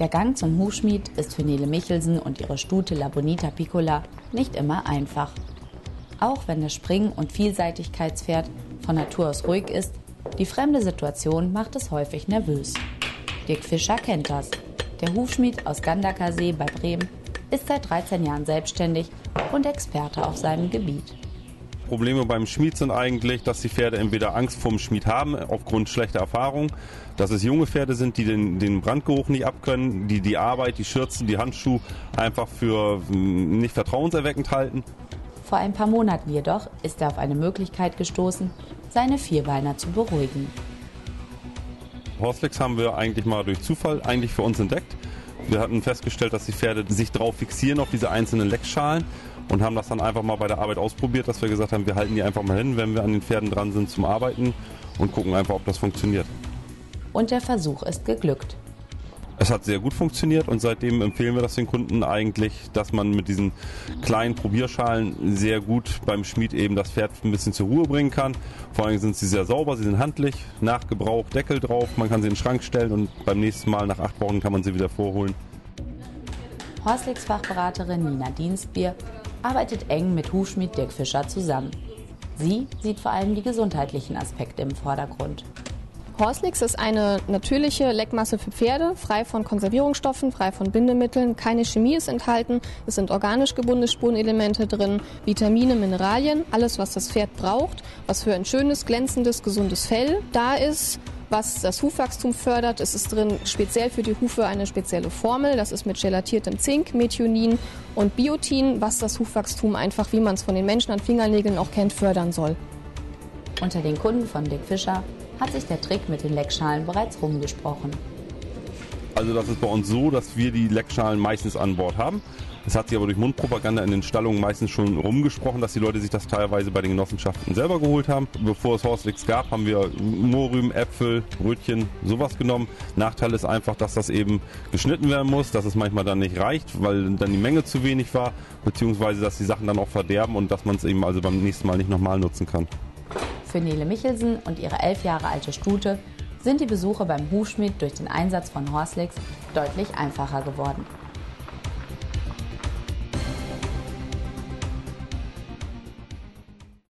Der Gang zum Hufschmied ist für Nele Michelsen und ihre Stute La Bonita Piccola nicht immer einfach. Auch wenn das Springen- und Vielseitigkeitspferd von Natur aus ruhig ist, die fremde Situation macht es häufig nervös. Dirk Fischer kennt das. Der Hufschmied aus Gandakersee bei Bremen ist seit 13 Jahren selbstständig und Experte auf seinem Gebiet. Probleme beim Schmied sind eigentlich, dass die Pferde entweder Angst vorm Schmied haben, aufgrund schlechter Erfahrung, dass es junge Pferde sind, die den, den Brandgeruch nicht abkönnen, die die Arbeit, die Schürzen, die Handschuhe einfach für hm, nicht vertrauenserweckend halten. Vor ein paar Monaten jedoch ist er auf eine Möglichkeit gestoßen, seine Vierbeiner zu beruhigen. Horselex haben wir eigentlich mal durch Zufall eigentlich für uns entdeckt. Wir hatten festgestellt, dass die Pferde sich darauf fixieren, auf diese einzelnen Leckschalen und haben das dann einfach mal bei der Arbeit ausprobiert, dass wir gesagt haben, wir halten die einfach mal hin, wenn wir an den Pferden dran sind zum Arbeiten und gucken einfach, ob das funktioniert. Und der Versuch ist geglückt. Es hat sehr gut funktioniert und seitdem empfehlen wir das den Kunden eigentlich, dass man mit diesen kleinen Probierschalen sehr gut beim Schmied eben das Pferd ein bisschen zur Ruhe bringen kann. Vor allem sind sie sehr sauber, sie sind handlich, nach Gebrauch Deckel drauf, man kann sie in den Schrank stellen und beim nächsten Mal nach acht Wochen kann man sie wieder vorholen. Horslix-Fachberaterin Nina Dienstbier arbeitet eng mit Hufschmied Dirk Fischer zusammen. Sie sieht vor allem die gesundheitlichen Aspekte im Vordergrund. Horslix ist eine natürliche Leckmasse für Pferde, frei von Konservierungsstoffen, frei von Bindemitteln. Keine Chemie ist enthalten. Es sind organisch gebundene Spurenelemente drin, Vitamine, Mineralien, alles, was das Pferd braucht, was für ein schönes, glänzendes, gesundes Fell da ist was das Hufwachstum fördert. Es ist drin speziell für die Hufe eine spezielle Formel. Das ist mit gelatiertem Zink, Methionin und Biotin, was das Hufwachstum einfach, wie man es von den Menschen an Fingernägeln auch kennt, fördern soll. Unter den Kunden von Dick Fischer hat sich der Trick mit den Leckschalen bereits rumgesprochen. Also das ist bei uns so, dass wir die Leckschalen meistens an Bord haben. Es hat sich aber durch Mundpropaganda in den Stallungen meistens schon rumgesprochen, dass die Leute sich das teilweise bei den Genossenschaften selber geholt haben. Bevor es Horslix gab, haben wir Mohrrüben, Äpfel, Brötchen, sowas genommen. Nachteil ist einfach, dass das eben geschnitten werden muss, dass es manchmal dann nicht reicht, weil dann die Menge zu wenig war, beziehungsweise dass die Sachen dann auch verderben und dass man es eben also beim nächsten Mal nicht nochmal nutzen kann. Für Nele Michelsen und ihre elf Jahre alte Stute sind die Besuche beim Hufschmied durch den Einsatz von Horslix deutlich einfacher geworden.